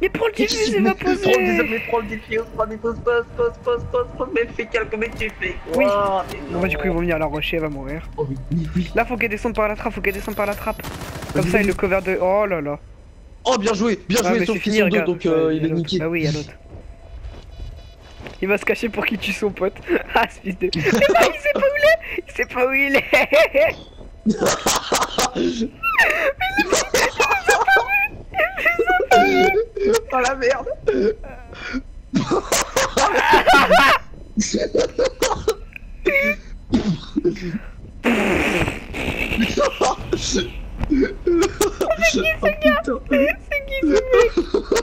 Mais prends le diffuse, il va poser Prends le diffuse, mais prends le diffuse, prends le diffuse, pose, pose, pose, pose, pose, mais fais calme, comment tu fais Oui. Wow, mais Non, bah, du coup, ils vont venir la rocher, elle va mourir. Oh oui, oui, oui. Là, faut qu'elle descende par la trappe, faut qu'elle descende par la trappe. Comme ça, il le cover de. Oh là là. Oh, bien joué, bien Ah, joué, mais sauf c'est qu'ils fini, sont deux, regarde. donc euh, il est niqué. Bah oui, il y a l'autre. Il va se cacher pour qu'il tue son pote. Ah, ce fils de. Mais il sait pas où il est Il sait pas où il est Dans la merde. Euh. C'est qui ce gars? C'est qui ce mec?